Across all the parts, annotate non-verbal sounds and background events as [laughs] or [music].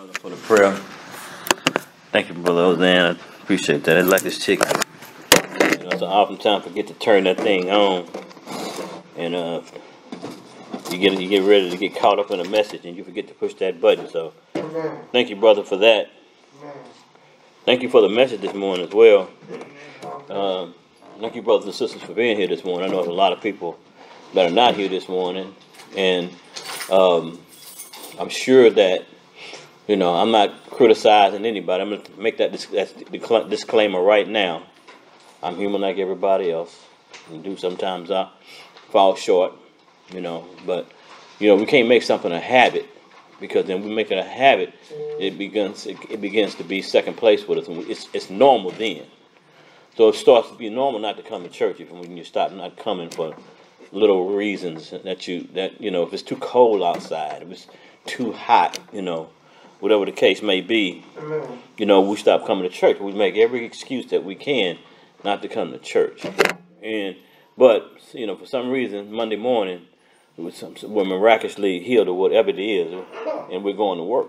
brother, for the prayer. Thank you, brother Ozan. I appreciate that. I like this chicken. You know, so oftentimes forget to turn that thing on, and uh, you get you get ready to get caught up in a message, and you forget to push that button. So, thank you, brother, for that. Thank you for the message this morning as well. Um, thank you, brothers and sisters, for being here this morning. I know there's a lot of people that are not here this morning, and um, I'm sure that you know I'm not criticizing anybody. I'm going to make that, disclaimer right now. I'm human like everybody else, and do sometimes I fall short, you know. But you know we can't make something a habit because then we make it a habit. It begins it, it begins to be second place with us, and it's it's normal then. So it starts to be normal not to come to church if when you stop not coming for little reasons that you that you know if it's too cold outside, if it's too hot, you know, whatever the case may be, you know, we stop coming to church. We make every excuse that we can not to come to church. And but you know, for some reason, Monday morning, we're miraculously healed or whatever it is, and we're going to work.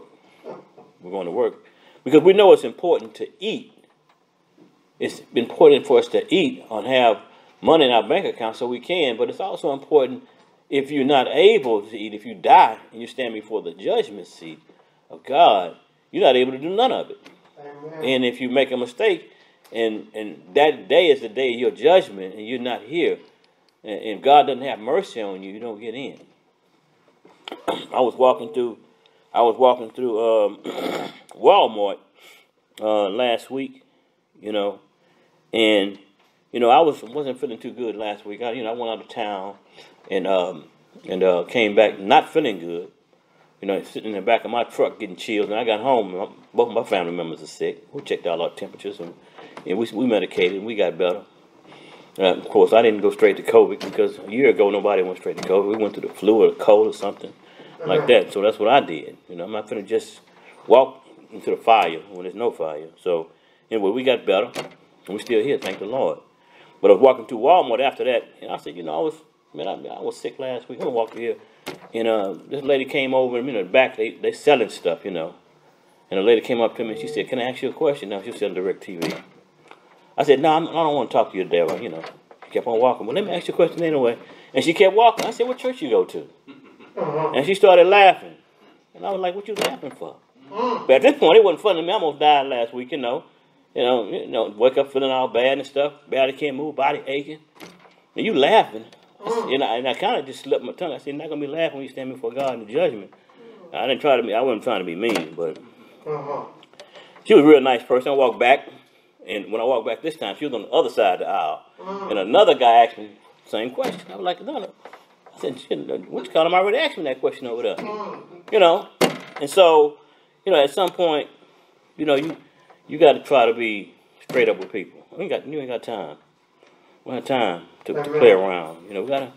We're going to work because we know it's important to eat. It's important for us to eat and have money in our bank account so we can, but it's also important if you're not able to eat, if you die and you stand before the judgment seat of God, you're not able to do none of it. Amen. And if you make a mistake, and and that day is the day of your judgment, and you're not here, and, and God doesn't have mercy on you, you don't get in. [clears throat] I was walking through, I was walking through um, [clears throat] Walmart uh, last week, you know, and you know, I was wasn't feeling too good last week. I, you know, I went out of town and um, and uh, came back not feeling good. You know, sitting in the back of my truck getting chills. And I got home. Both of my family members are sick. We checked all our temperatures and, and we we medicated and we got better. Uh, of course, I didn't go straight to COVID because a year ago nobody went straight to COVID. We went to the flu or the cold or something like that. So that's what I did. You know, I'm not gonna just walk into the fire when there's no fire. So anyway, we got better and we're still here. Thank the Lord. But I was walking through Walmart after that, and I said, you know, I was man, I, I was sick last week. I'm gonna walk here, and uh, this lady came over, and you know, the back they they selling stuff, you know. And the lady came up to me and she said, "Can I ask you a question?" Now she she's selling DirecTV. I said, "No, nah, I don't want to talk to you, devil." You know. She kept on walking. Well, let me ask you a question anyway. And she kept walking. I said, "What church you go to?" And she started laughing, and I was like, "What you laughing for?" But at this point, it wasn't funny. to me. I almost died last week, you know. You know, you know, wake up feeling all bad and stuff, body can't move, body aching. And you laughing. You know, and I kind of just slipped my tongue. I said, not going to be laughing when you stand before God in the judgment. I didn't try to be, I wasn't trying to be mean, but uh-huh. she was a real nice person. I walked back, and when I walked back this time, she was on the other side of the aisle. Uh-huh. And another guy asked me the same question. I was like, no, no. I said, which you call him? I already asked me that question over there. You know, and so, you know, at some point, you know, you you got to try to be straight up with people. You ain't got you ain't got time. We have time to, to play around. You know, we gotta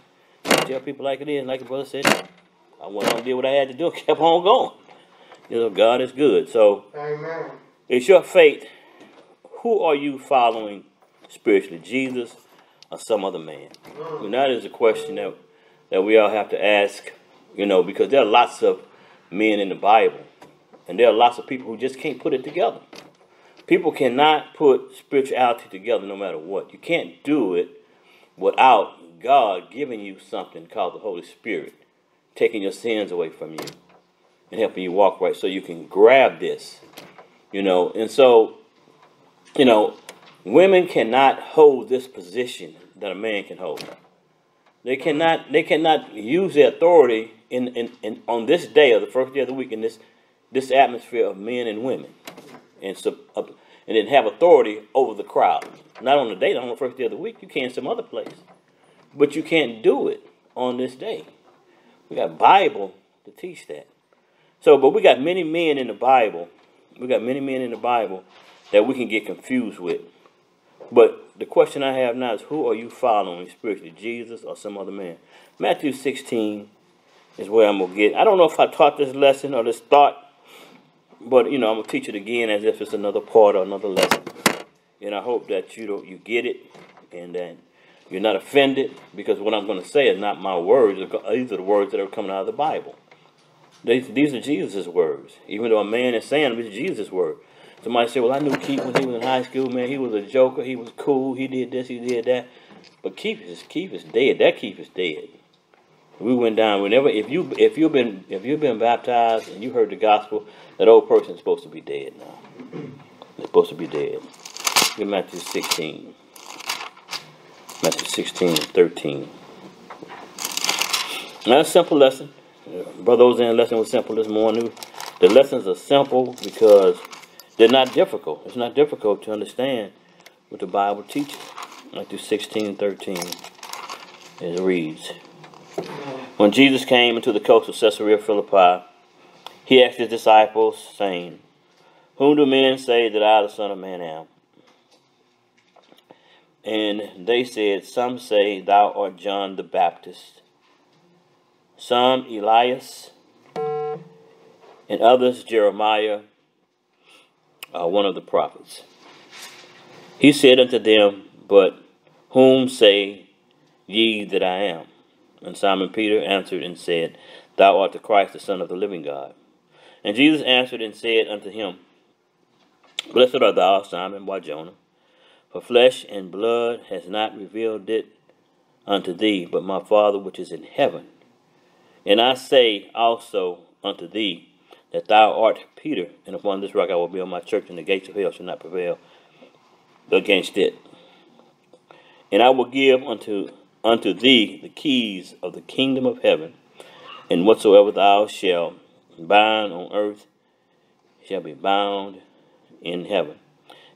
tell people like it is, like the brother said. I went on did what I had to do, [laughs] kept on going. You know, God is good. So Amen. it's your fate. Who are you following spiritually? Jesus or some other man? Mm. And that is a question that that we all have to ask, you know, because there are lots of men in the Bible. And there are lots of people who just can't put it together. People cannot put spirituality together no matter what. You can't do it without God giving you something called the Holy Spirit, taking your sins away from you and helping you walk right so you can grab this. You know, and so, you know, women cannot hold this position that a man can hold. They cannot they cannot use their authority in, in, in on this day or the first day of the week in this this atmosphere of men and women and and then have authority over the crowd. Not on the day, not on the first day of the week. You can some other place, but you can't do it on this day. We got Bible to teach that. So, but we got many men in the Bible. We got many men in the Bible that we can get confused with. But the question I have now is who are you following spiritually, Jesus or some other man? Matthew 16 is where I'm going to get. I don't know if I taught this lesson or this thought but you know, I'm gonna teach it again as if it's another part or another lesson. And I hope that you don't you get it and that you're not offended because what I'm gonna say is not my words. These are the words that are coming out of the Bible. They, these are Jesus' words. Even though a man is saying them, it's Jesus' word. Somebody say, well, I knew Keith when he was in high school, man. He was a joker. He was cool. He did this, he did that. But Keith is, Keith is dead. That Keith is dead. We went down. Whenever, if you if you've been if you've been baptized and you heard the gospel, that old person is supposed to be dead now. They're supposed to be dead. At Matthew 16. Matthew 16 13. Now, a simple lesson. Brother Ozan lesson was simple this morning. The lessons are simple because they're not difficult. It's not difficult to understand what the Bible teaches. Matthew 16 13. It reads When Jesus came into the coast of Caesarea Philippi, he asked his disciples, saying, Whom do men say that I, the Son of Man, am? And they said, Some say thou art John the Baptist, some Elias, and others Jeremiah, uh, one of the prophets. He said unto them, But whom say ye that I am? And Simon Peter answered and said, Thou art the Christ, the Son of the living God. And Jesus answered and said unto him, Blessed art thou, Simon Barjona, for flesh and blood has not revealed it unto thee, but my Father which is in heaven. And I say also unto thee, that thou art Peter, and upon this rock I will build my church, and the gates of hell shall not prevail against it. And I will give unto unto thee the keys of the kingdom of heaven, and whatsoever thou shalt bind on earth shall be bound in heaven,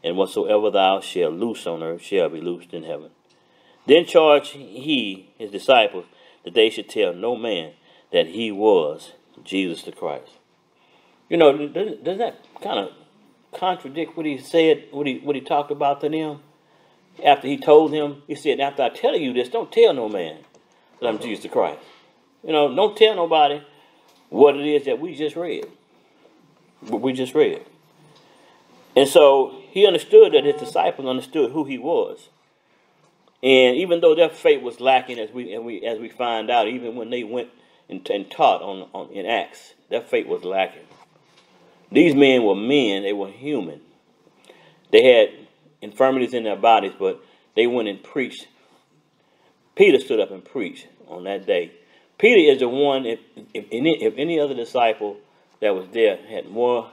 and whatsoever thou shalt loose on earth shall be loosed in heaven. Then charged he his disciples that they should tell no man that he was Jesus the Christ. You know, does, that kind of contradict what he said, what he what he talked about to them? After he told him, he said, After I tell you this, don't tell no man that I'm uh-huh. Jesus the Christ. You know, don't tell nobody what it is that we just read. What we just read. And so he understood that his disciples understood who he was. And even though their faith was lacking, as we and we as we find out, even when they went and, and taught on, on in Acts, their faith was lacking. These men were men, they were human. They had infirmities in their bodies, but they went and preached. Peter stood up and preached on that day. Peter is the one, if, if, any, if any other disciple that was there had more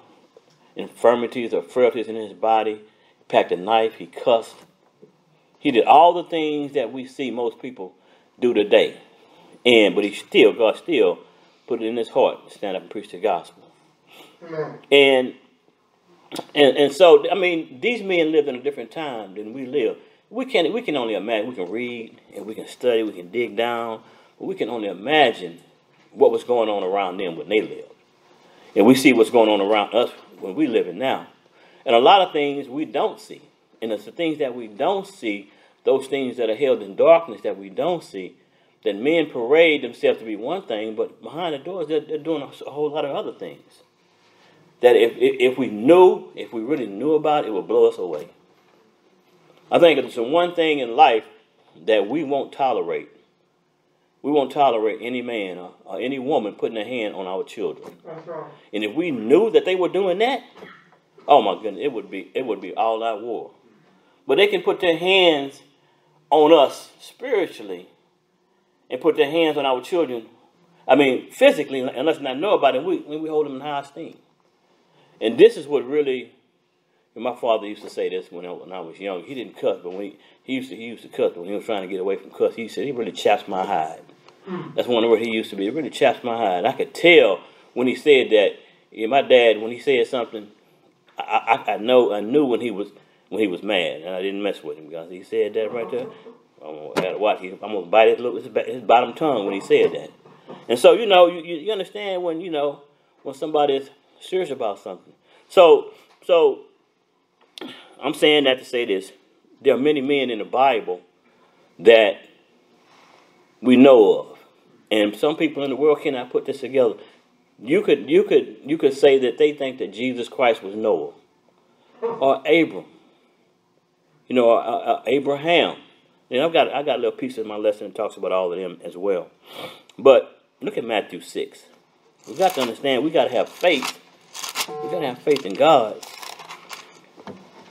infirmities or frailties in his body, packed a knife, he cussed. He did all the things that we see most people do today. And but he still, God still put it in his heart to stand up and preach the gospel. Amen. And and and so I mean, these men lived in a different time than we live. We can we can only imagine. We can read and we can study. We can dig down, but we can only imagine what was going on around them when they lived, and we see what's going on around us when we live it now. And a lot of things we don't see, and it's the things that we don't see, those things that are held in darkness that we don't see, that men parade themselves to be one thing, but behind the doors they're, they're doing a whole lot of other things. That if, if, if we knew, if we really knew about it, it would blow us away. I think it's the one thing in life that we won't tolerate. We won't tolerate any man or, or any woman putting a hand on our children. Right. And if we knew that they were doing that, oh my goodness, it would be it would be all out war. But they can put their hands on us spiritually and put their hands on our children. I mean, physically, and let's not know about it, we, we hold them in high esteem. And this is what really, my father used to say this when I, when I was young. He didn't cuss, but when he, he used to he used to cuss when he was trying to get away from cuss. He said he really chaps my hide. That's one of words he used to be. It really chaps my hide. I could tell when he said that. Yeah, my dad, when he said something, I, I, I know I knew when he was when he was mad, and I didn't mess with him because he said that right there. I'm gonna watch. I'm gonna bite his, little, his bottom tongue when he said that. And so you know, you, you understand when you know when somebody is serious about something. So so I'm saying that to say this: there are many men in the Bible that we know of, and some people in the world cannot put this together. You could you could you could say that they think that Jesus Christ was Noah or Abram, you know, or, or Abraham and I've got I got a little piece of my lesson that talks about all of them as well. But look at Matthew 6. We got to understand we got to have faith. We got to have faith in God.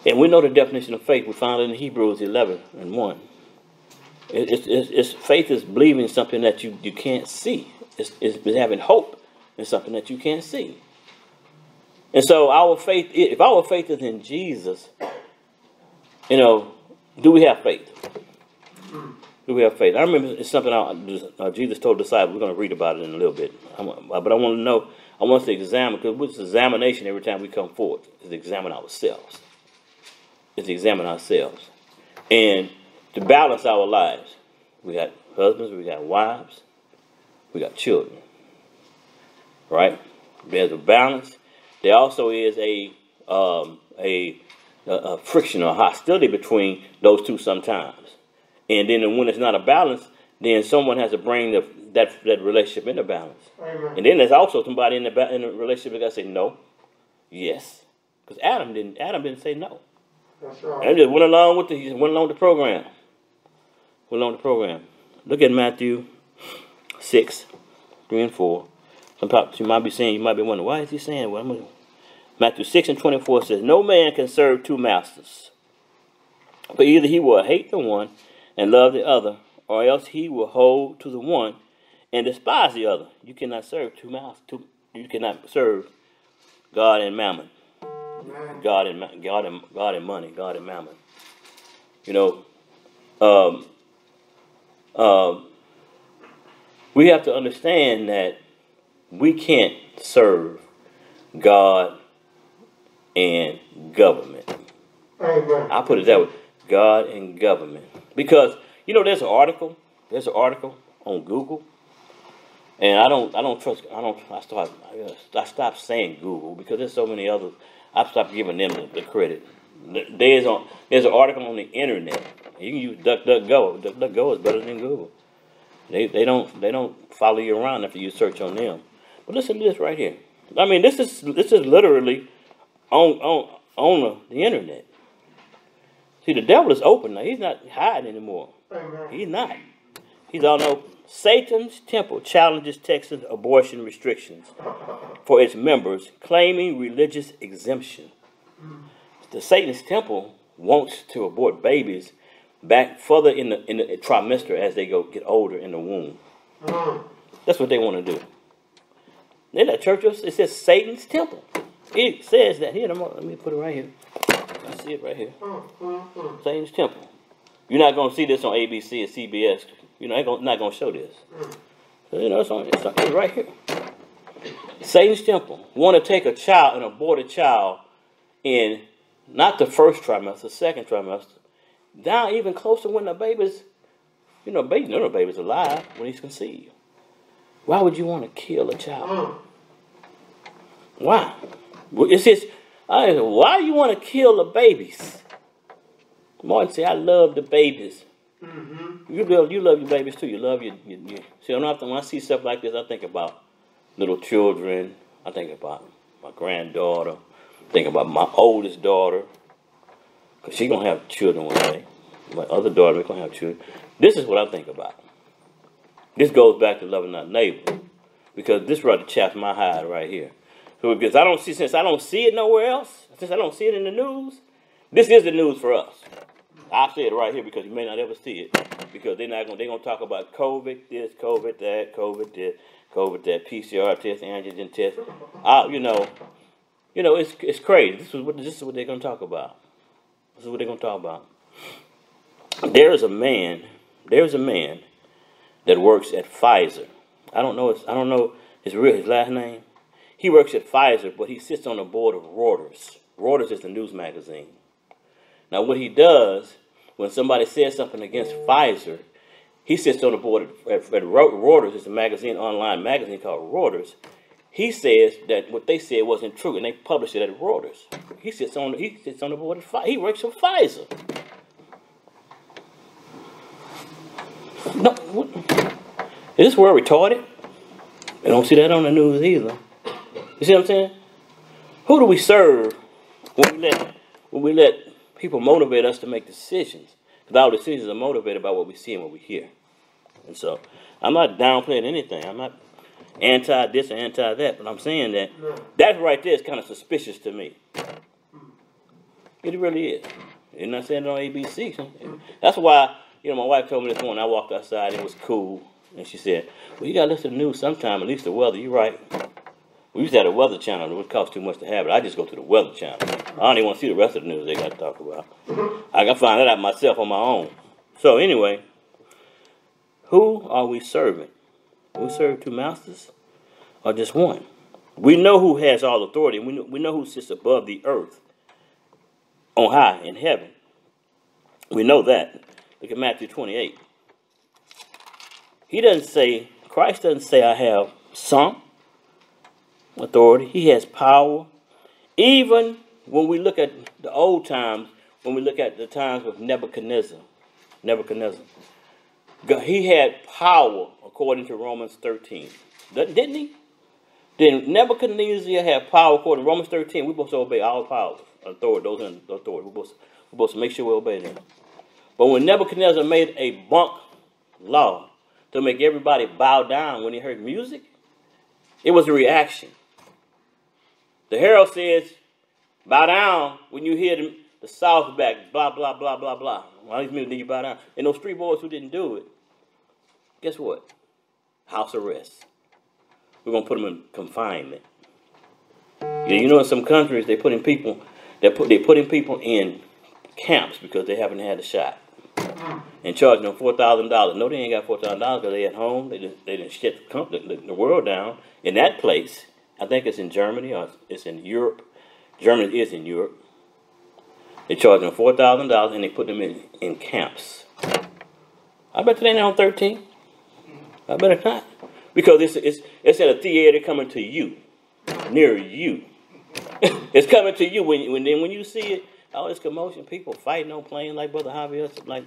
And we know the definition of faith. We found it in Hebrews 11 and 1. It's, it's, it's faith is believing something that you, you can't see. It's, it's having hope in something that you can't see. And so our faith, if our faith is in Jesus, you know, do we have faith? Do we have faith? I remember it's something I, uh, Jesus told the disciples. We're going to read about it in a little bit. I'm, but I want to know, I want us to examine, because it's examination every time we come forward, is to examine ourselves. Is to examine ourselves. And to balance our lives. We got husbands, we got wives, we got children. Right? There's a balance. There also is a um, a, a, a friction or hostility between those two sometimes. And then when it's not a balance, then someone has to bring the, that that relationship in the balance. Amen. And then there's also somebody in the in the relationship that got to say no, yes, because Adam didn't Adam didn't say no. That's right. Adam just went along with the he went along with the program. Went along with the program. Look at Matthew six, three and four. Sometimes you might be saying you might be wondering why is he saying well, Matthew six and twenty four says no man can serve two masters. But either he will hate the one and love the other, or else he will hold to the one and despise the other. You cannot serve two mouths. Two, you cannot serve God and Mammon. God and God and God and money, God and mammon. You know, um, um, we have to understand that we can't serve God and government. I put it that way: God and government, because you know there's an article, there's an article on Google, and I don't, I don't trust, I don't, I start, I stopped saying Google because there's so many others. I've stopped giving them the, the credit. There's on, there's an article on the internet. You can use DuckDuckGo. DuckDuckGo is better than Google. They, they don't, they don't follow you around after you search on them. But listen to this right here. I mean, this is, this is literally on, on, on the, the internet. See, the devil is open now. He's not hiding anymore. He's not. He's all open. Satan's temple challenges Texas abortion restrictions for its members, claiming religious exemption. The Satan's temple wants to abort babies back further in the in the trimester as they go get older in the womb. That's what they want to do. In that church, it says Satan's temple. It says that here. Let me put it right here. I see it right here. Satan's temple. You're not gonna see this on ABC or CBS. You know, they're not gonna show this. So, you know, it's, on, it's, on, it's right here. Satan's temple want to take a child, an aborted child, in not the first trimester, second trimester, down even closer when the baby's, you know, baby, no, the baby's alive when he's conceived. Why would you want to kill a child? Mm. Why? It's just, I, why you want to kill the babies? Martin said, I love the babies. Mm-hmm. You love, you love your babies too. You love your, your, your see. I don't when I see stuff like this, I think about little children. I think about my granddaughter. I think about my oldest daughter, cause she gonna have children one day. My other daughter gonna have children. This is what I think about. This goes back to loving our neighbor, because this right chaps my hide right here. So because I don't see, since I don't see it nowhere else, since I don't see it in the news, this is the news for us. I say it right here because you may not ever see it because they're not gonna they're gonna talk about COVID this, COVID that, COVID this, COVID that, PCR test, antigen test. I, you know, you know it's it's crazy. This is what this is what they're gonna talk about. This is what they're gonna talk about. There is a man. There is a man that works at Pfizer. I don't know. His, I don't know his real his last name. He works at Pfizer, but he sits on the board of Reuters. Reuters is the news magazine. Now, what he does when somebody says something against Pfizer, he sits on the board at, at Reuters. It's a magazine, online magazine called Reuters. He says that what they said wasn't true, and they published it at Reuters. He sits on he sits on the board. He works for Pfizer. No, what, is this world retarded? They don't see that on the news either. You see what I'm saying? Who do we serve when we let when we let people motivate us to make decisions? Because our decisions are motivated by what we see and what we hear. And so I'm not downplaying anything. I'm not anti this or anti that, but I'm saying that No. that right there is kind of suspicious to me. Hmm. It really is. You're not saying it on ABC. That's why, you know, my wife told me this morning, I walked outside, and it was cool, and she said, well, you gotta listen to the news sometime, at least the weather, you're right. We used to have a weather channel, it would cost too much to have it, I just go to the weather channel. I don't even wanna see the rest of the news they gotta talk about. I can find that out myself on my own. So anyway, who are we serving? We serve two masters or just one? We know who has all authority. We know, we know who sits above the earth on high in heaven. We know that. Look at Matthew 28. He doesn't say, Christ doesn't say, I have some authority. He has power. Even when we look at the old times, when we look at the times with Nebuchadnezzar, Nebuchadnezzar, he had power according to Romans 13. Didn't he? Then Nebuchadnezzar had power according to Romans 13. We're supposed to obey all powers, authority, those in authority. We're supposed, we're supposed to make sure we obey them. But when Nebuchadnezzar made a bunk law to make everybody bow down when he heard music, it was a reaction. The herald says, bow down when you hear the, the south back, blah, blah, blah, blah, blah. All these people need you bow down. And those three boys who didn't do it, guess what? House arrest. We're gonna put them in confinement. Yeah, you know, in some countries they putting people, they put they putting people in camps because they haven't had a shot, and charging them four thousand dollars. No, they ain't got four thousand dollars because they at home. They didn't they didn't shut the, the, the world down. In that place, I think it's in Germany or it's in Europe. Germany is in Europe. They charge them four thousand dollars and they put them in in camps. I bet they ain't on thirteen. I bet it's not. Because it's, it's, it's at a theater coming to you, near you. [laughs] it's coming to you. When, when, then when you see it, all this commotion, people fighting on planes, like Brother Javier, like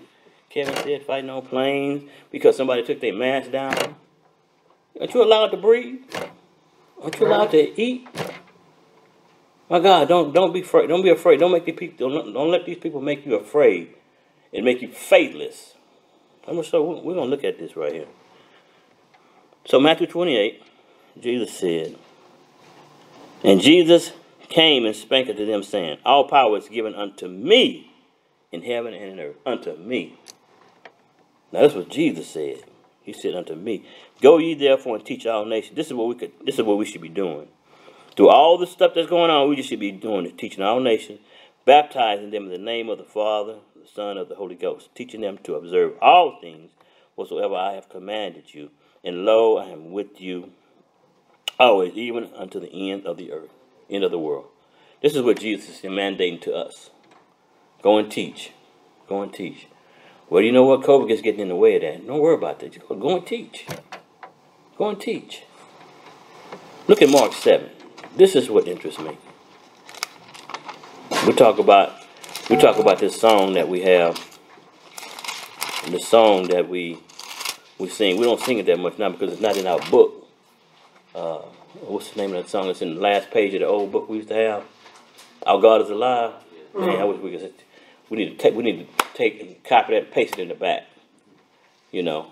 Kevin said, fighting on planes because somebody took their mask down. Aren't you allowed to breathe? Aren't you allowed to eat? My God, don't don't be afraid. Don't be afraid. Don't make the people. Don't, don't let these people make you afraid and make you faithless. I'm gonna we're gonna look at this right here. So Matthew 28, Jesus said, And Jesus came and spake unto them, saying, All power is given unto me in heaven and in earth. Unto me. Now that's what Jesus said. He said unto me, Go ye therefore and teach all nations. This is what we could this is what we should be doing. Through all the stuff that's going on, we just should be doing it, teaching all nations, baptizing them in the name of the Father, the Son, of the Holy Ghost, teaching them to observe all things whatsoever I have commanded you. And lo, I am with you always, even unto the end of the earth, end of the world. This is what Jesus is mandating to us. Go and teach. Go and teach. Well, you know what? COVID is getting in the way of that. Don't worry about that. Go and teach. Go and teach. Look at Mark 7. This is what interests me. We talk about we talk about this song that we have. The song that we we sing. We don't sing it that much now because it's not in our book. Uh, what's the name of that song? It's in the last page of the old book we used to have. Our God is alive. Man, I wish we could. We need to take. We need to take and copy that, and paste it in the back. You know,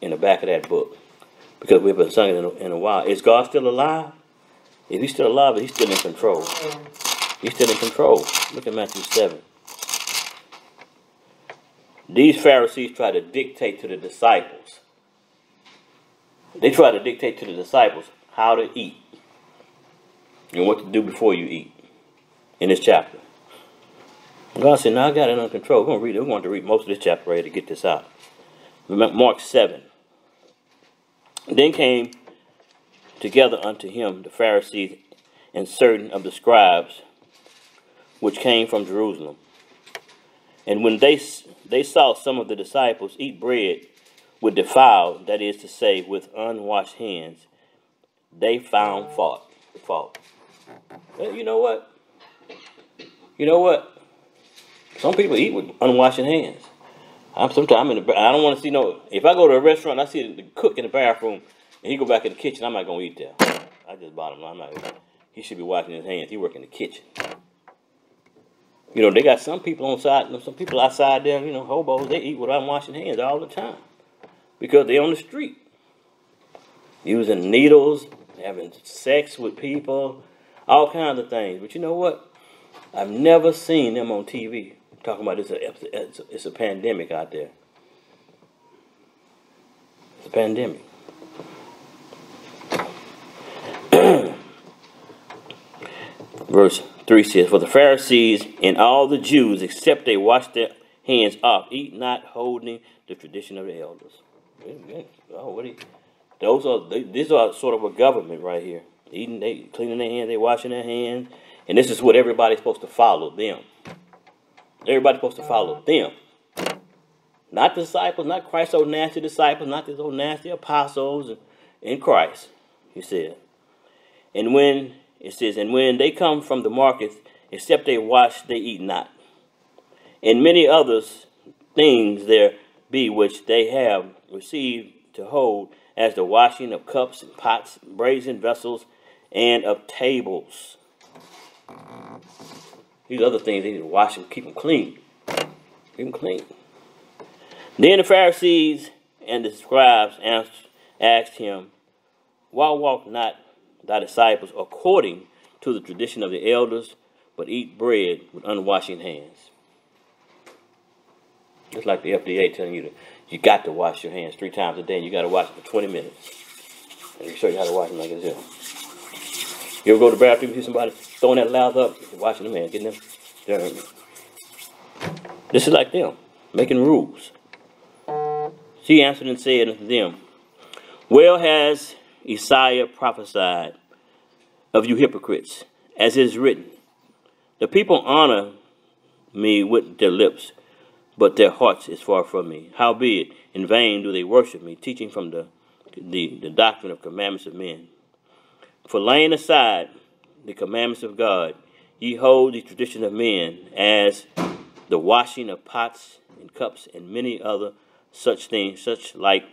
in the back of that book, because we haven't sung it in a, in a while. Is God still alive? If He's still alive, He's still in control. He's still in control. Look at Matthew seven. These Pharisees try to dictate to the disciples. They try to dictate to the disciples how to eat and what to do before you eat in this chapter. God said, Now I got it under control. We're going to read it. We're going to read most of this chapter right to get this out. Mark 7. Then came together unto him the Pharisees and certain of the scribes which came from Jerusalem. And when they they saw some of the disciples eat bread with defiled, that is to say, with unwashed hands, they found fault. Fault. You know what? You know what? Some people eat with unwashed hands. I'm sometimes in the. I don't want to see no. If I go to a restaurant, I see the cook in the bathroom, and he go back in the kitchen. I'm not gonna eat there. I just bought him. I'm not. He should be washing his hands. He work in the kitchen. You know, they got some people on side, some people outside there, you know, hobos, they eat without washing hands all the time. Because they on the street. using needles, having sex with people, all kinds of things. But you know what? I've never seen them on TV talking about it's a, it's a, it's a pandemic out there. It's a pandemic. Verse 3 says, For the Pharisees and all the Jews, except they wash their hands off, eat not holding the tradition of the elders. Oh, what you, those are they, these are sort of a government right here. Eating, they cleaning their hands, they washing their hands, and this is what everybody's supposed to follow them. Everybody's supposed to follow them. Not disciples, not Christ's old nasty disciples, not these old nasty apostles in Christ, he said. And when it says, and when they come from the markets, except they wash, they eat not. And many others things there be which they have received to hold, as the washing of cups and pots, brazen vessels, and of tables. These other things they need to wash them, keep them clean. Keep them clean. Then the Pharisees and the scribes asked him, Why walk not thy disciples according to the tradition of the elders, but eat bread with unwashing hands? It's like the FDA telling you to, you got to wash your hands three times a day, and you got to wash for 20 minutes. And they show you how to wash them like this. You ever go to the bathroom, and see somebody throwing that lather up, washing them hands, getting them dirty. This is like them, making rules. She answered and said unto them, Well has Isaiah prophesied of you hypocrites, as it is written, The people honor me with their lips, but their hearts is far from me. Howbeit, in vain do they worship me, teaching from the, the, the doctrine of commandments of men. For laying aside the commandments of God, ye hold the tradition of men as the washing of pots and cups and many other such things, such like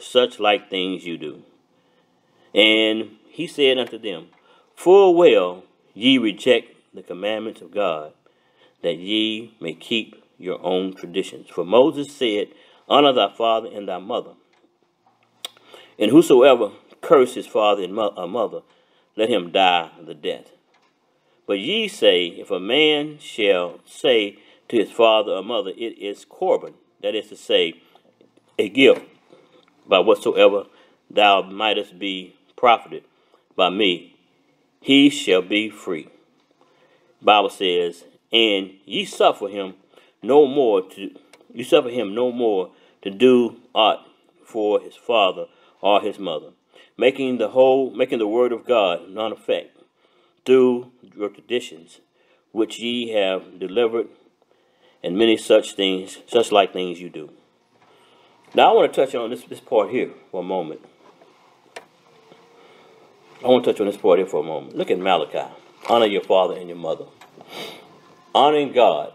such like things you do. And he said unto them, Full well ye reject the commandments of God, that ye may keep your own traditions. For Moses said, Honor thy father and thy mother. And whosoever curse his father and mo- uh, mother, let him die the death. But ye say, If a man shall say to his father or mother, It is Corban, that is to say, a gift, by whatsoever thou mightest be profited by me, he shall be free. Bible says, and ye suffer him no more to you suffer him no more to do aught for his father or his mother, making the whole making the word of God non effect through your traditions, which ye have delivered, and many such things, such like things you do. Now I want to touch on this, this part here for a moment. I want to touch on this part here for a moment. Look at Malachi. Honor your father and your mother. Honoring God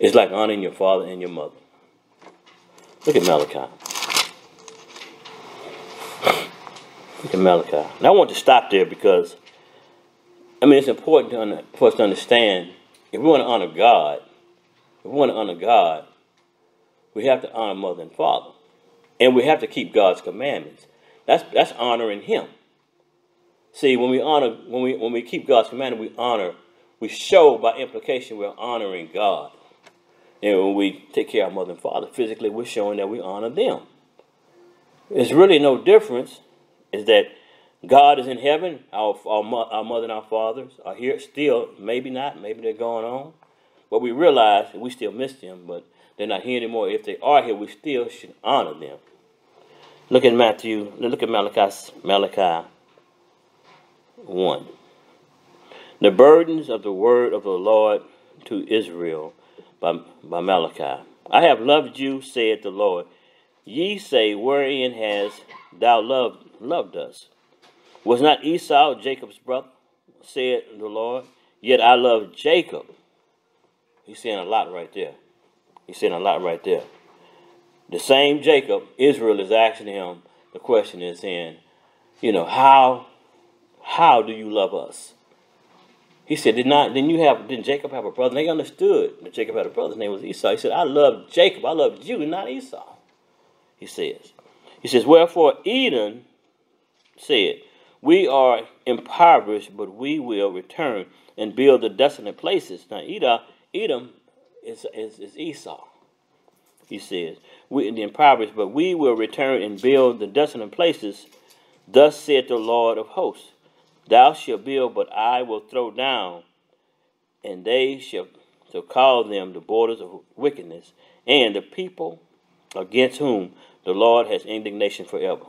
is like honoring your father and your mother. Look at Malachi. Look at Malachi. Now I want to stop there because, I mean, it's important for us to understand if we want to honor God, if we want to honor God, we have to honor mother and father. And we have to keep God's commandments. That's that's honoring him. See, when we honor when we when we keep God's commandment, we honor, we show by implication we're honoring God. And when we take care of our mother and father physically, we're showing that we honor them. There's really no difference. Is that God is in heaven, our, our, our mother and our fathers are here still, maybe not, maybe they're going on. But we realize we still miss them, but they're not here anymore. If they are here, we still should honor them. Look at Matthew, look at Malachi, Malachi 1. The burdens of the word of the Lord to Israel by, by Malachi. I have loved you, said the Lord. Ye say, Wherein has thou loved, loved us? Was not Esau Jacob's brother? said the Lord. Yet I love Jacob. He's saying a lot right there. He's saying a lot right there. The same Jacob, Israel is asking him, the question is saying, you know, how how do you love us? He said, Did not then you have didn't Jacob have a brother? And they understood that Jacob had a brother. His name was Esau. He said, I love Jacob, I love you, not Esau. He says. He says, Wherefore Edom said, We are impoverished, but we will return and build the desolate places. Now, Edom, Edom is, is, is Esau. He says, We in the impoverished, but we will return and build the desolate places. Thus saith the Lord of hosts, Thou shalt build, but I will throw down, and they shall, shall call them the borders of wickedness, and the people against whom the Lord has indignation forever.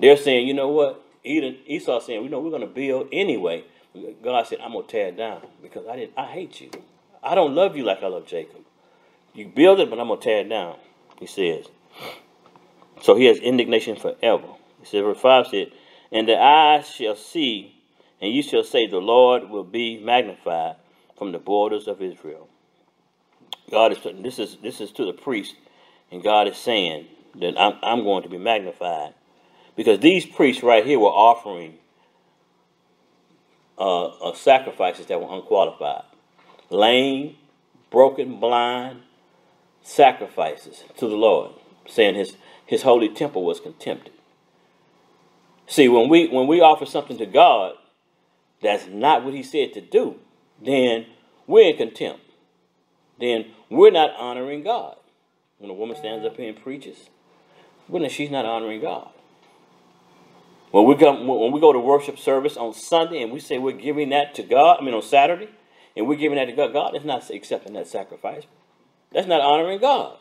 They're saying, you know what? Edom, Esau saying, you know, we're going to build anyway. God said, I'm going to tear it down because I didn't. I hate you. I don't love you like I love Jacob. You build it, but I'm going to tear it down. He says. So he has indignation forever. He says, verse 5 said, And the eyes shall see, and you shall say, The Lord will be magnified from the borders of Israel. God is this is this is to the priest, and God is saying that I'm I'm going to be magnified. Because these priests right here were offering uh, uh, sacrifices that were unqualified. Lame, broken, blind sacrifices to the Lord, saying his, his holy temple was contempted. See, when we when we offer something to God that's not what he said to do, then we're in contempt. Then we're not honoring God. When a woman stands up here and preaches, well, she's not honoring God. When we come, when we go to worship service on Sunday and we say we're giving that to God, I mean on Saturday, and we're giving that to God, God is not accepting that sacrifice. That's not honoring God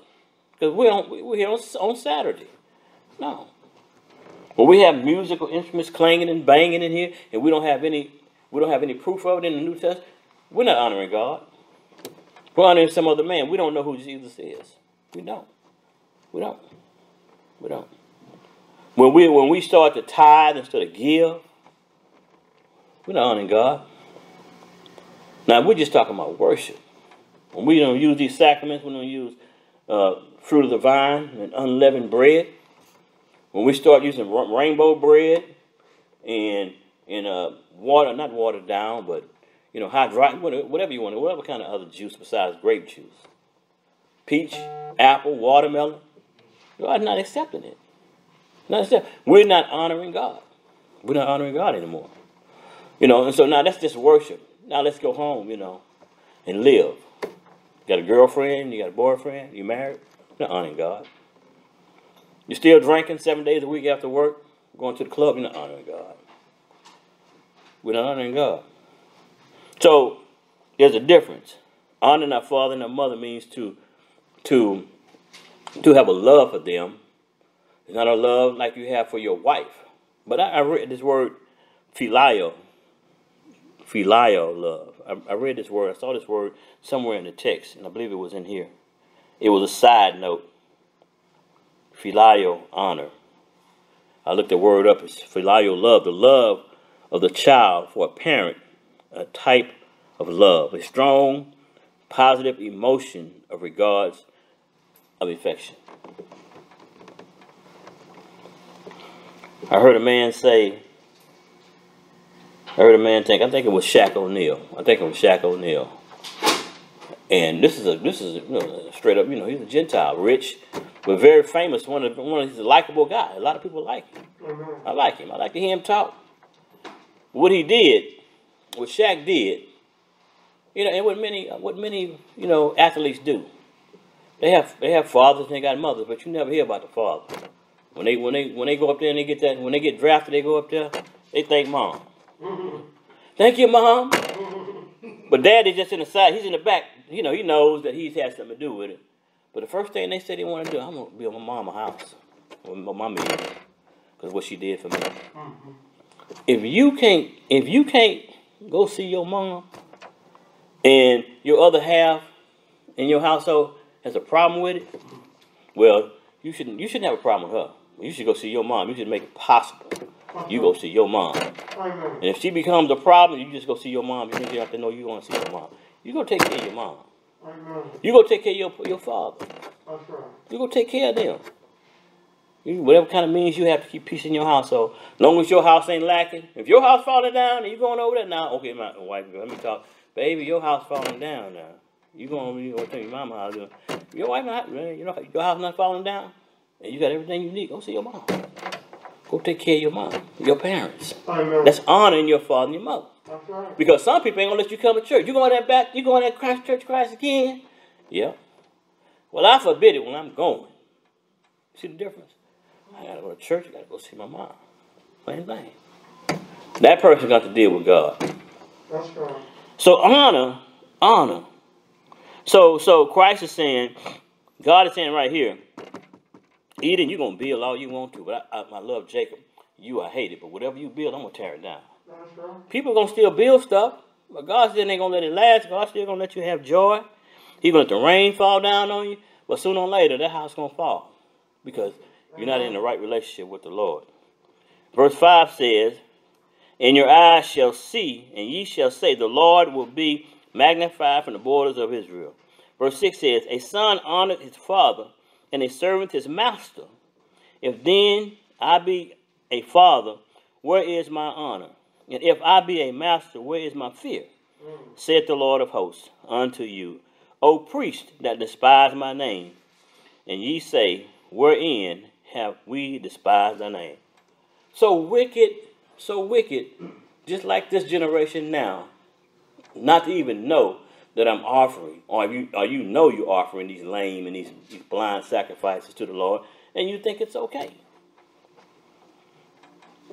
because we're we're here on, on Saturday. No. When we have musical instruments clanging and banging in here, and we don't have any we don't have any proof of it in the New Testament, we're not honoring God. We're honoring some other man. We don't know who Jesus is. We don't. We don't. We don't. When we when we start to tithe instead of give, we're not honoring God. Now we're just talking about worship. When we don't use these sacraments, we don't use uh, fruit of the vine and unleavened bread. When we start using rainbow bread and and uh, water, not watered down, but you know, hydrogen, whatever you want, whatever kind of other juice besides grape juice, peach, apple, watermelon, God's not accepting it. We're not honoring God. We're not honoring God anymore. You know, and so now that's just worship. Now let's go home, you know, and live. Got a girlfriend, you got a boyfriend, you married. You're not honoring God. You're still drinking seven days a week after work, going to the club, you're not honoring God. We're not honoring God. So there's a difference. Honoring our father and our mother means to to to have a love for them it's not a love like you have for your wife. But I, I read this word phileo. Phileo love. I, I read this word. I saw this word somewhere in the text, and I believe it was in here. It was a side note. Phileo honor. I looked the word up. It's phileo love, the love of the child for a parent, a type of love, a strong, positive emotion of regards of affection. I heard a man say, I heard a man think, I think it was Shaq O'Neal. I think it was Shaq O'Neal. And this is a this is a, you know, straight up, you know, he's a Gentile, rich, but very famous. One of one of he's a likable guy. A lot of people like him. I like him. I like to hear him talk. What he did, what Shaq did, you know, and what many what many you know athletes do. They have they have fathers and they got mothers, but you never hear about the father. When they when they when they go up there and they get that when they get drafted, they go up there. They thank mom. [laughs] Thank you, mom. But dad is just in the side. He's in the back. You know, he knows that he's had something to do with it. But the first thing they said they want to do, I'm gonna build my mama house. Well, my mama because what she did for me. If you can't, if you can't go see your mom, and your other half in your household has a problem with it, well, you shouldn't. You shouldn't have a problem with her. You should go see your mom. You should make it possible. You go see your mom. And if she becomes a problem, you just go see your mom. You have to know you're going to see your mom. You go take care of your mom. You go take care of your, your father. You go take care of them. You, whatever kind of means you have to keep peace in your household. As long as your house ain't lacking. If your house falling down and you going over there now, okay, my wife, let me talk. Baby, your house falling down now. You going you to your mama house. Your wife not, you know, your house not falling down. and you got everything you need, go see your mom. Go take care of your mom, your parents. Amen. That's honoring your father and your mother. That's right. Because some people ain't gonna let you come to church. You going that back? You going that Christ Church Christ again? Yeah. Well, I forbid it when I'm going. See the difference? I gotta go to church. I gotta go see my mom. Same thing. That person got to deal with God. That's right. So honor, honor. So so Christ is saying, God is saying right here, Edom, you're gonna build all you want to, but I, I, I love Jacob. You I hate it, but whatever you build, I'm gonna tear it down. That's right. People gonna still build stuff, but God still ain't gonna let it last. God still gonna let you have joy. He's gonna let the rain fall down on you, but sooner or later that house gonna fall because you're not in the right relationship with the Lord. Verse five says, "And your eyes shall see, and ye shall say, The Lord will be magnified from the borders of Israel." Verse six says, "A son honored his father, and a servant his master. If then I be a father, where is my honor? And if I be a master, where is my fear? Saith the Lord of hosts unto you, O priest that despise my name, and ye say, Wherein have we despised thy name? So wicked, so wicked, just like this generation now, not to even know that I'm offering, or you, or you know you're offering these lame and these, these blind sacrifices to the Lord, and you think it's okay.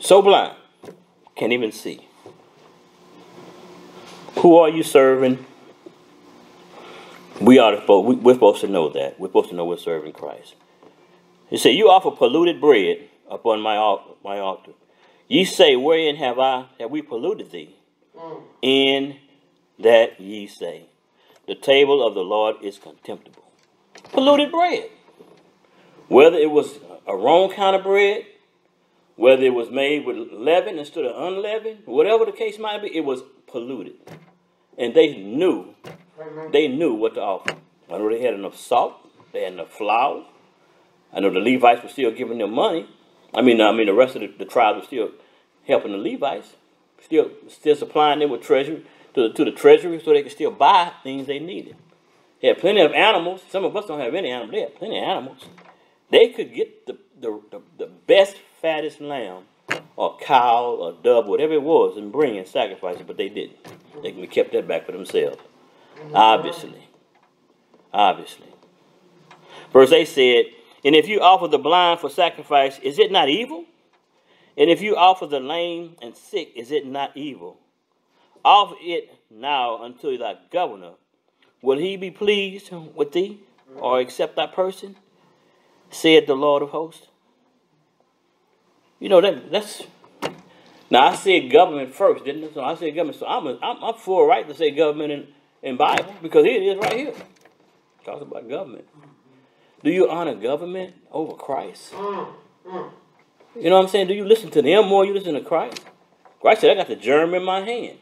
So blind, can't even see. Who are you serving? We are we're supposed to know that. We're supposed to know we're serving Christ. He said, You offer polluted bread upon my, my altar. Ye say, Wherein have I have we polluted thee? Mm. In that ye say, The table of the Lord is contemptible. Polluted bread. Whether it was a wrong kind of bread, whether it was made with leaven instead of unleavened, whatever the case might be, it was polluted. And they knew, they knew what to offer. I know they had enough salt, they had enough flour. I know the Levites were still giving them money. I mean, I mean the rest of the, the tribes were still helping the Levites, still still supplying them with treasury to the, to the treasury so they could still buy things they needed. They had plenty of animals. Some of us don't have any animals. They had plenty of animals. They could get the, the, the, the best, fattest lamb or cow or dove, whatever it was, and bring and sacrifice it, but they didn't. They kept that back for themselves. Obviously. Obviously. Verse 8 said, And if you offer the blind for sacrifice, is it not evil? And if you offer the lame and sick, is it not evil? Offer it now unto thy governor. Will he be pleased with thee or accept thy person? Said the Lord of hosts. You know that that's now I said government first, didn't I? So I said government. So I'm a, I'm, I'm full right to say government in, in Bible because it is right here. Talks about government. Do you honor government over Christ? Mm. Mm. You know what I'm saying? Do you listen to them more? You listen to Christ? Christ said, "I got the germ in my hand."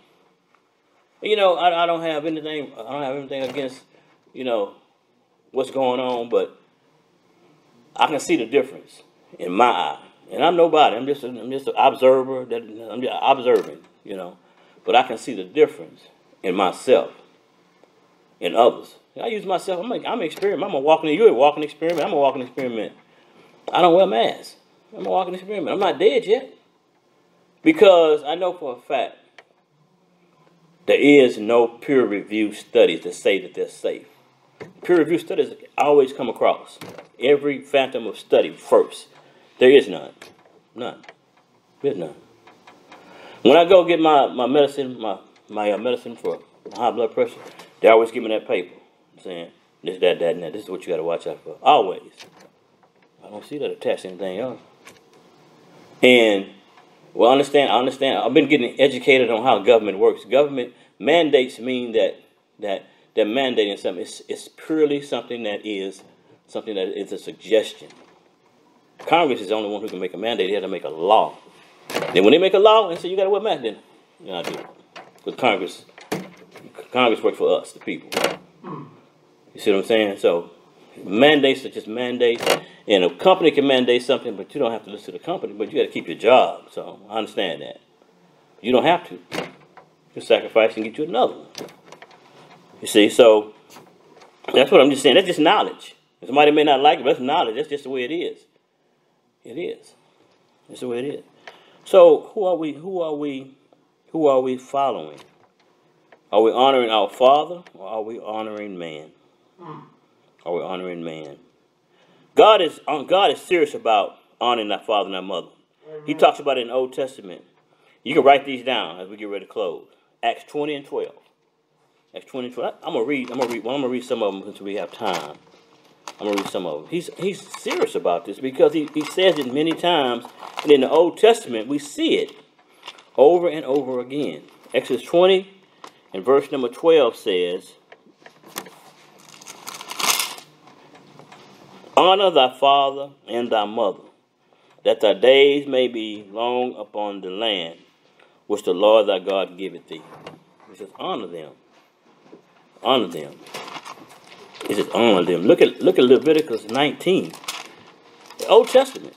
You know, I, I don't have anything. I don't have anything against, you know, what's going on, but I can see the difference in my eye. And I'm nobody. I'm just, a, I'm just an observer. That I'm just observing, you know. But I can see the difference in myself, in others. I use myself. I'm, like, I'm an experiment. I'm a walking. You're a walking experiment. I'm a walking experiment. I don't wear masks. I'm a walking experiment. I'm not dead yet. Because I know for a fact there is no peer reviewed studies that say that they're safe. Peer reviewed studies always come across every phantom of study first. There is none. None. There's none. When I go get my, my medicine, my, my uh, medicine for high blood pressure, they always give me that paper saying this, that, that, and that. This is what you got to watch out for. Always. I don't see that attached to anything else. And well, I understand. I understand. I've been getting educated on how government works. Government mandates mean that that they're mandating something. It's, it's purely something that is something that is a suggestion. Congress is the only one who can make a mandate. They have to make a law. Then when they make a law and say you got to wear a mask, then you know, do it. Because Congress, Congress works for us, the people. You see what I'm saying? So mandates are just mandates. And a company can mandate something, but you don't have to listen to the company, but you got to keep your job. So I understand that. You don't have to. You sacrifice and get you another one. You see, so that's what I'm just saying. That's just knowledge. Somebody may not like it, but that's knowledge. That's just the way it is. It is. That's the way it is. So who are we? Who are we? Who are we following? Are we honoring our Father or are we honoring man? Hmm. Are we honoring man? God is um, God is serious about honoring our father and our mother. He talks about it in the Old Testament. You can write these down as we get ready to close. Acts twenty and twelve. Acts twenty and twelve. I'm gonna read. I'm gonna read. Well, I'm gonna read some of them since we have time. I'm gonna read some of them. He's he's serious about this because he, he says it many times, and in the Old Testament we see it over and over again. Exodus twenty and verse number twelve says, Honor thy father and thy mother, that thy days may be long upon the land which the Lord thy God giveth thee. He says, honor them. Honor them. He says, honor them. Look at look at Leviticus 19. The Old Testament.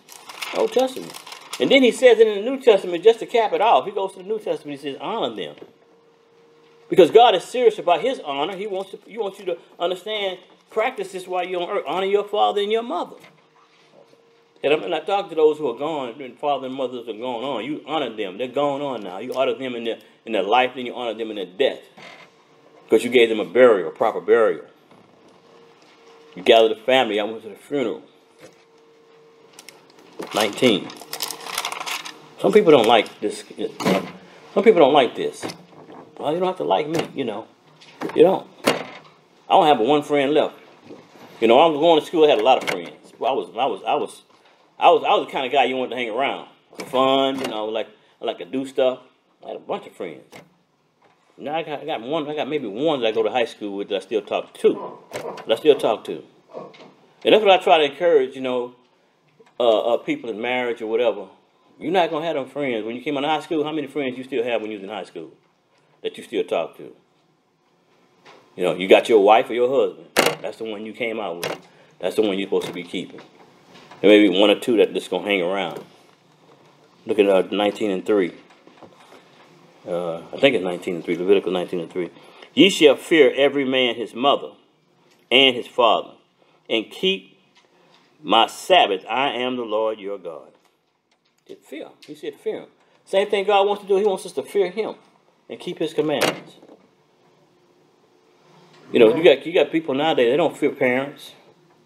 Old Testament. And then he says in the New Testament, just to cap it off, he goes to the New Testament, he says, honor them. Because God is serious about his honor. He wants to, he wants you to understand, practice this while you're on earth. Honor your father and your mother. And I'm not talking to those who are gone, and father and mothers are going on. You honor them. They're going on now. You honor them in their in their life, then you honor them in their death. Because you gave them a burial, a proper burial. You gathered the family. I went to the funeral. 19. Some people don't like this. Some people don't like this. Well, you don't have to like me, you know. You don't. I don't have one friend left. You know, I was going to school. I had a lot of friends. I was, I was, I was, I was, I was the kind of guy you wanted to hang around. for Fun, you know, like I like to do stuff. I had a bunch of friends. Now I got, I got one. I got maybe one that I go to high school with that I still talk to. That I still talk to. And that's what I try to encourage. You know, uh, uh, people in marriage or whatever. You're not gonna have them friends when you came out of high school. How many friends you still have when you was in high school that you still talk to? You know, you got your wife or your husband. That's the one you came out with. That's the one you're supposed to be keeping. There may be one or two that just gonna hang around. Look at uh, 19 and 3. Uh, I think it's 19 and 3, Leviticus 19 and 3. Ye shall fear every man his mother and his father, and keep my Sabbath. I am the Lord your God. It fear. He said fear him. Same thing God wants to do. He wants us to fear him and keep his commandments. You know, you got you got people nowadays, they don't fear parents.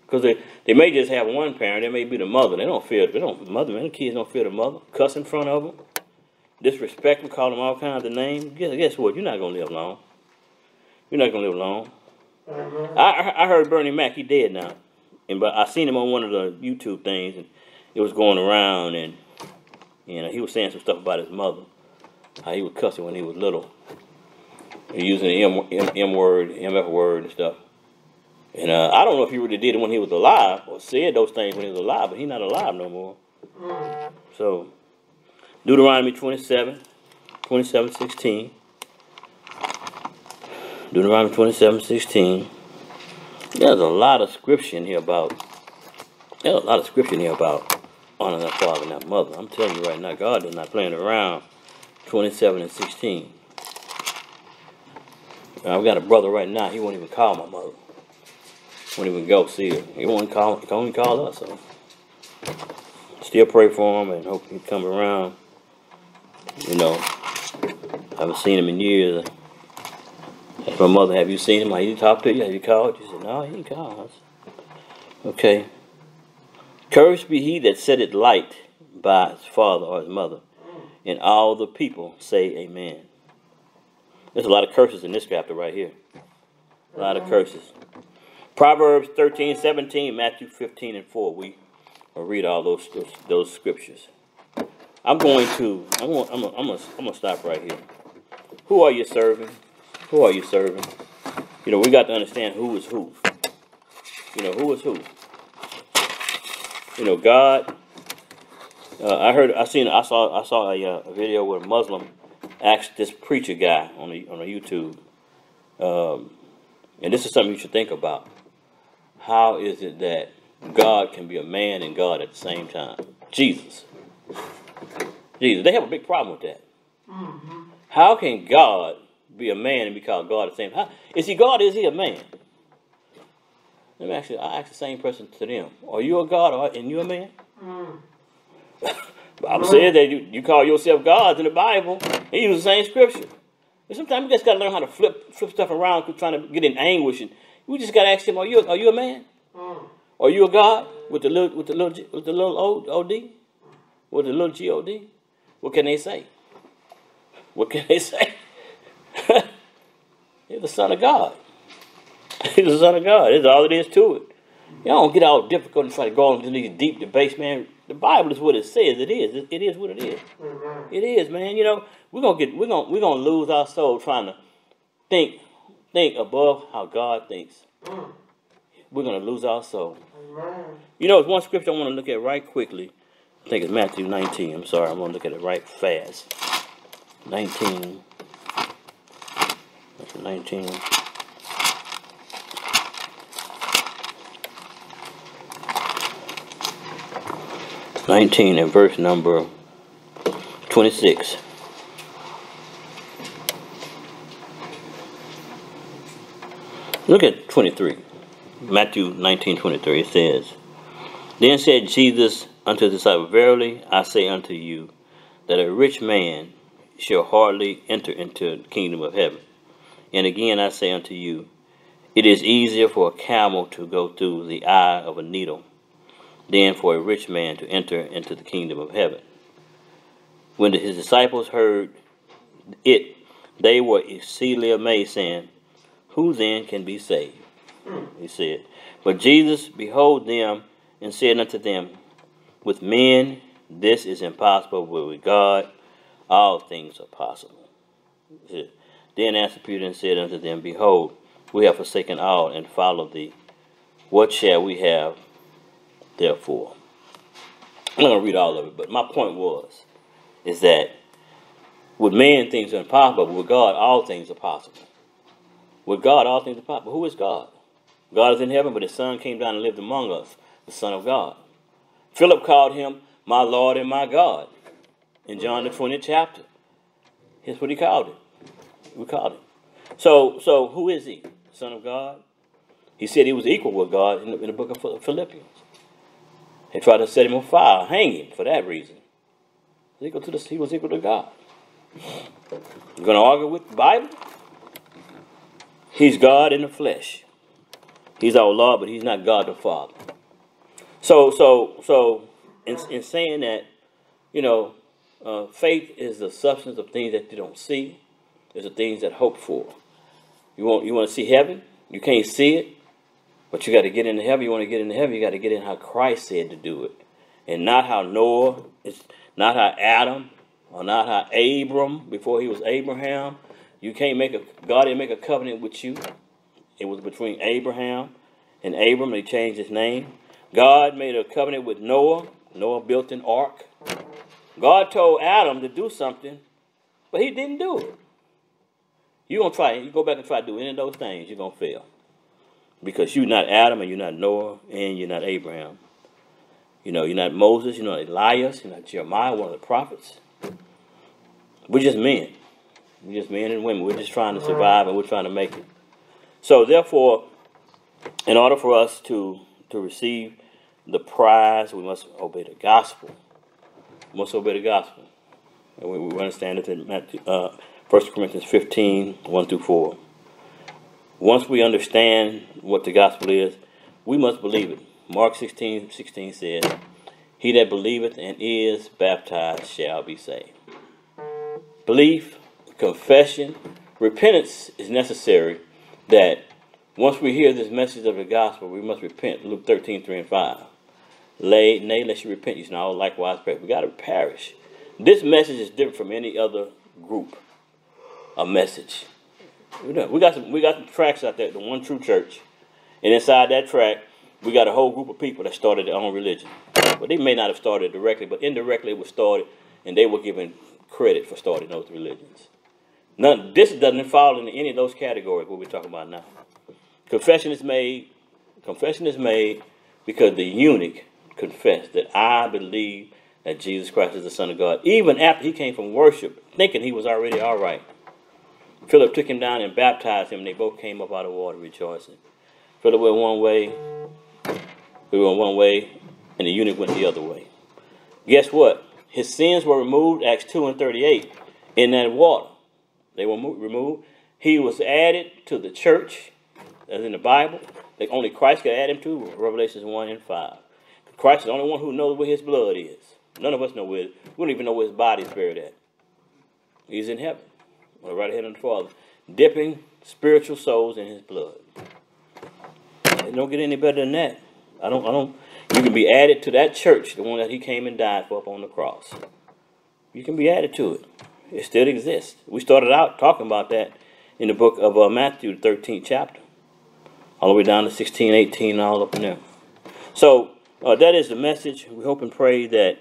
Because they, they may just have one parent, they may be the mother. They don't fear they don't mother, man. The kids don't fear the mother. Cuss in front of them. Disrespect them, call them all kinds of names. Guess, guess what? You're not gonna live long. You're not gonna live long. Mm-hmm. I I heard Bernie Mac, he dead now. And but I seen him on one of the YouTube things and it was going around and you know, he was saying some stuff about his mother. How he was cussing when he was little. Using the M, M, M word, MF word and stuff. And uh, I don't know if he really did it when he was alive or said those things when he was alive, but he's not alive no more. So, Deuteronomy 27, 27, 16. Deuteronomy 27, 16. There's a lot of scripture in here about, there's a lot of scripture in here about honoring that father and that mother. I'm telling you right now, God is not playing around. 27 and 16. I've got a brother right now, he won't even call my mother. Won't even go see her. He won't call, he won't call us. So. Still pray for him and hope he come around. You know, I haven't seen him in years. My mother, have you seen him? Have you talked to you? Have you called? She said, no, he didn't call us. Okay. Cursed be he that set it light by his father or his mother. And all the people say amen. There's a lot of curses in this chapter right here. A lot of curses. Proverbs 13, 17, Matthew 15 and 4. We will read all those, those, those scriptures. I'm going to, I'm going, I'm going, I'm going, I'm to stop right here. Who are you serving? Who are you serving? You know, we got to understand who is who. You know, who is who. You know, God. Uh, I heard, I seen, I saw, I saw a, uh, a video where a Muslim asked this preacher guy on the on the YouTube, um, and this is something you should think about. How is it that God can be a man and God at the same time? Jesus, Jesus, they have a big problem with that. How can God be a man and be called God at the same time? Is he God? Is he a man? Let me ask you. I ask the same person to them. Are you a God or and you a man? [laughs] Bible says that you, you call yourself gods in the Bible, and you use the same scripture. And sometimes you just gotta learn how to flip flip stuff around, trying to get in anguish, and we just gotta ask them, are you are you a man? Mm. Are you a god with the little with the little with the little O- od with the little god? What can they say? What can they [laughs] say? [laughs] He's the son of God. [laughs] He's the son of God. That's all it is to it. Y'all don't get all difficult and try to go into these deep debates, man. The Bible is what it says. It is. It, it is what it is. Amen. It is, man. You know, we're gonna get we're gonna we're gonna lose our soul trying to think think above how God thinks. Mm. We're gonna lose our soul. You know, it's one scripture I want to look at right quickly. I think it's Matthew 19. I'm sorry, I'm gonna look at it right fast. 19. Matthew 19. Nineteen and verse number twenty-six. Look at twenty-three. Matthew nineteen twenty-three. It says, Then said Jesus unto the disciples, Verily I say unto you, that a rich man shall hardly enter into the kingdom of heaven. And again I say unto you, it is easier for a camel to go through the eye of a needle than for a rich man to enter into the kingdom of heaven. When his disciples heard it, they were exceedingly amazed, saying, Who then can be saved? He said. But Jesus behold them and said unto them, With men this is impossible, but with God all things are possible. Then answered Peter and said unto them, Behold, we have forsaken all and followed thee. What shall we have therefore? I'm not gonna read all of it, but my point was is that with man things are impossible, but with God all things are possible. With God all things are possible. Who is God? God is in heaven, but his son came down and lived among us, the Son of God. Philip called him my Lord and my God in John the 20th chapter. Here's what he called it. We called it. So, so who is he? Son of God? He said he was equal with God in the, in the book of Philippians. They tried to set him on fire, hang him for that reason. He was equal to, the, he was equal to God. You're going to argue with the Bible? He's God in the flesh. He's our Lord, but he's not God the Father. So, so, so, in, in saying that, you know, uh, faith is the substance of things that you don't see. It's the things that hope for. You want, you want to see heaven? You can't see it, but you got to get into heaven. You want to get into heaven, you got to get in how Christ said to do it, and not how Noah. It's not how Adam, or not how Abram before he was Abraham. You can't make a God didn't make a covenant with you. It was between Abraham and Abram. They changed his name. God made a covenant with Noah. Noah built an ark. God told Adam to do something, but he didn't do it. You're gonna try. You go back and try to do any of those things, you're gonna fail. Because you're not Adam and you're not Noah and you're not Abraham. You know, you're not Moses, you're not Elias, you're not Jeremiah, one of the prophets. We're just men. We're just men and women. We're just trying to survive and we're trying to make it. So therefore, in order for us to to receive the prize, we must obey the gospel. We must obey the gospel. And we, we understand it in Matthew, uh, 1 Corinthians 15, 1 through 4. Once we understand what the gospel is, we must believe it. Mark 16, 16 says, He that believeth and is baptized shall be saved. Belief, confession, repentance is necessary that once we hear this message of the gospel, we must repent. Luke 13, 3 and 5. Lay, nay, lest you repent, you shall all likewise perish. We got to perish. This message is different from any other group, a message. We got, we got some we got some tracks out there, the one true church. And inside that track, we got a whole group of people that started their own religion. But they may not have started directly, but indirectly it was started, and they were given credit for starting those religions. None this doesn't fall into any of those categories what we're talking about now. Confession is made, confession is made because the eunuch confessed that I believe that Jesus Christ is the Son of God, even after he came from worship, thinking he was already all right. Philip took him down and baptized him, and they both came up out of water rejoicing. Philip went one way, we went one way, and the eunuch went the other way. Guess what? His sins were removed, Acts 2 and 38, in that water. They were removed. He was added to the church, as in the Bible. That only Christ could add him to, Revelations 1 and 5. Christ is the only one who knows where his blood is. None of us know where, we don't even know where his body is buried at. He's in heaven, the right hand of the Father, dipping spiritual souls in his blood. It don't get any better than that. I don't, I don't, you can be added to that church, the one that he came and died for up on the cross. You can be added to it. It still exists. We started out talking about that in the book of uh, Matthew, the 13th chapter, all the way down to 16, 18, all up in there. So, uh, that is the message. We hope and pray that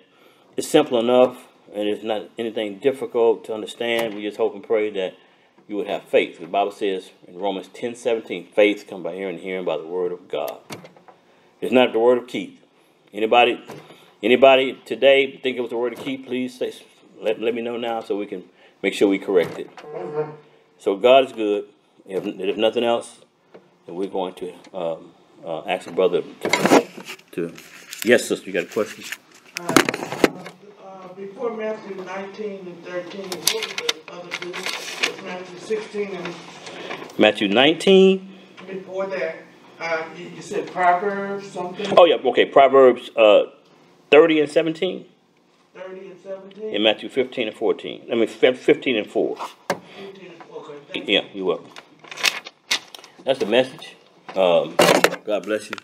it's simple enough and it's not anything difficult to understand. We just hope and pray that you would have faith. The Bible says in Romans 10 17, faith come by hearing, hearing by the word of God. It's not the word of Keith. Anybody anybody today think it was the word of Keith, please say, let, let me know now so we can make sure we correct it. So God is good. If, if nothing else, then we're going to um, uh, ask the brother to, to. Yes, sister, you got a question? Before Matthew nineteen and thirteen, what was the other two? Matthew sixteen and Matthew 19. before that, uh, you, you said Proverbs something, Oh, yeah, okay. Proverbs uh, 30 and 17. thirty and seventeen? And Matthew 15 and 14. I mean, 15 and 4. Fifteen and, okay, you. Yeah, you're welcome. That's the message. Um, God bless you.